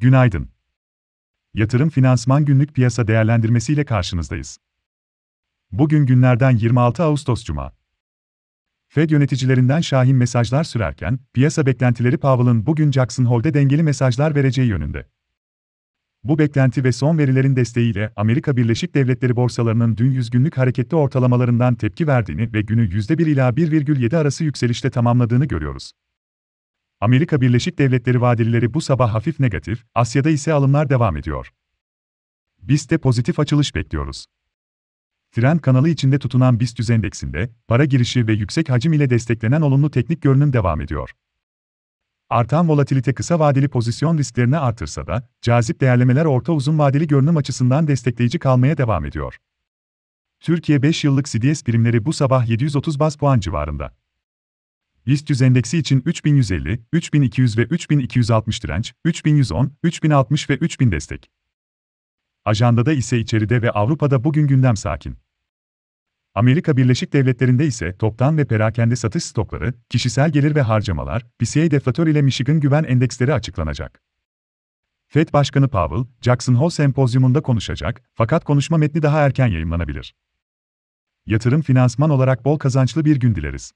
Günaydın. Yatırım Finansman Günlük Piyasa Değerlendirmesi ile karşınızdayız. Bugün günlerden 26 Ağustos Cuma. Fed yöneticilerinden şahin mesajlar sürerken, piyasa beklentileri Powell'ın bugün Jackson Hole'de dengeli mesajlar vereceği yönünde. Bu beklenti ve son verilerin desteğiyle Amerika Birleşik Devletleri borsalarının dün 100 günlük hareketli ortalamalarından tepki verdiğini ve günü %1 ila 1,7 arası yükselişte tamamladığını görüyoruz. Amerika Birleşik Devletleri vadelileri bu sabah hafif negatif, Asya'da ise alımlar devam ediyor. Biz de pozitif açılış bekliyoruz. Trend kanalı içinde tutunan BIST endeksinde, para girişi ve yüksek hacim ile desteklenen olumlu teknik görünüm devam ediyor. Artan volatilite kısa vadeli pozisyon risklerini artırsa da, cazip değerlemeler orta uzun vadeli görünüm açısından destekleyici kalmaya devam ediyor. Türkiye 5 yıllık CDS primleri bu sabah 730 bas puan civarında. BIST 100 endeksi için 3150, 3200 ve 3260 direnç, 3110, 3060 ve 3000 destek. Ajandada ise içeride ve Avrupa'da bugün gündem sakin. Amerika Birleşik Devletleri'nde ise toptan ve perakende satış stokları, kişisel gelir ve harcamalar, PCE deflatör ile Michigan güven endeksleri açıklanacak. Fed Başkanı Powell, Jackson Hole sempozyumunda konuşacak, fakat konuşma metni daha erken yayınlanabilir. Yatırım finansman olarak bol kazançlı bir gün dileriz.